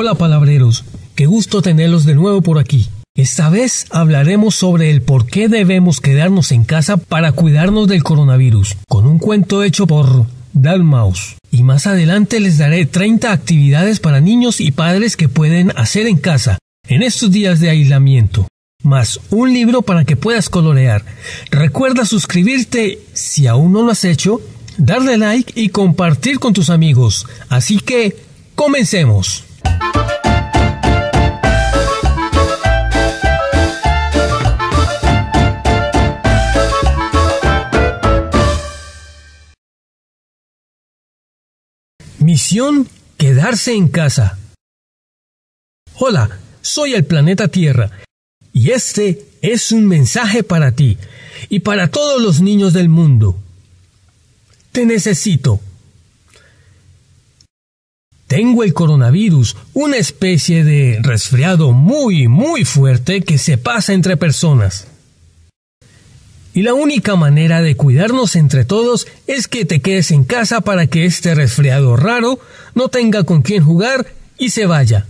Hola palabreros, qué gusto tenerlos de nuevo por aquí. Esta vez hablaremos sobre el por qué debemos quedarnos en casa para cuidarnos del coronavirus, con un cuento hecho por Dalmaus. Y más adelante les daré 30 actividades para niños y padres que pueden hacer en casa en estos días de aislamiento más un libro para que puedas colorear. Recuerda suscribirte si aún no lo has hecho, darle like y compartir con tus amigos. Así que, comencemos. Misión Quedarse en casa. Hola, soy el planeta Tierra y este es un mensaje para ti y para todos los niños del mundo. Te necesito. Tengo el coronavirus, una especie de resfriado muy, muy fuerte que se pasa entre personas. Y la única manera de cuidarnos entre todos es que te quedes en casa para que este resfriado raro no tenga con quién jugar y se vaya.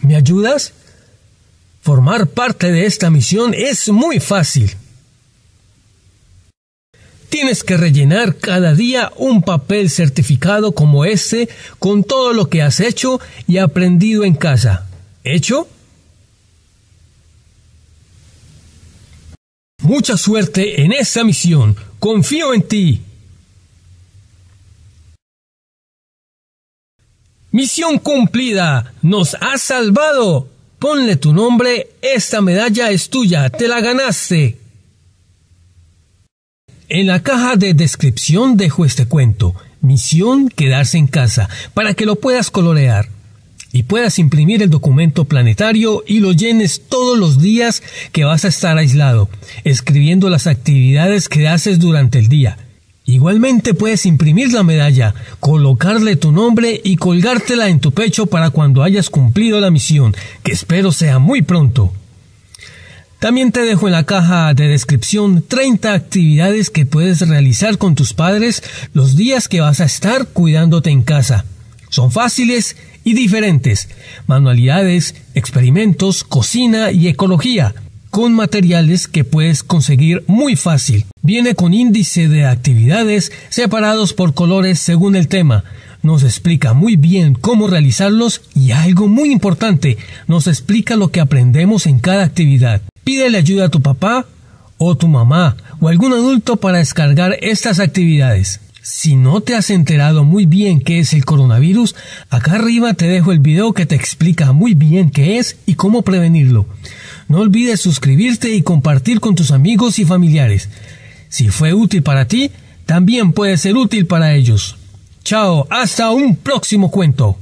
¿Me ayudas? Formar parte de esta misión es muy fácil. Tienes que rellenar cada día un papel certificado como este con todo lo que has hecho y aprendido en casa. ¿Hecho? Mucha suerte en esta misión. Confío en ti. Misión cumplida. Nos has salvado. Ponle tu nombre. Esta medalla es tuya. Te la ganaste. En la caja de descripción dejo este cuento. Misión quedarse en casa para que lo puedas colorear y puedas imprimir el documento planetario y lo llenes todos los días que vas a estar aislado, escribiendo las actividades que haces durante el día Igualmente puedes imprimir la medalla, colocarle tu nombre y colgártela en tu pecho para cuando hayas cumplido la misión, que espero sea muy pronto. También te dejo en la caja de descripción 30 actividades que puedes realizar con tus padres los días que vas a estar cuidándote en casa. Son fáciles y diferentes. Manualidades, experimentos, cocina y ecología con materiales que puedes conseguir muy fácil. Viene con índice de actividades separados por colores según el tema. Nos explica muy bien cómo realizarlos y algo muy importante, nos explica lo que aprendemos en cada actividad. Pídele ayuda a tu papá o tu mamá o algún adulto para descargar estas actividades. Si no te has enterado muy bien qué es el coronavirus, acá arriba te dejo el video que te explica muy bien qué es y cómo prevenirlo. No olvides suscribirte y compartir con tus amigos y familiares. Si fue útil para ti, también puede ser útil para ellos. Chao, hasta un próximo cuento.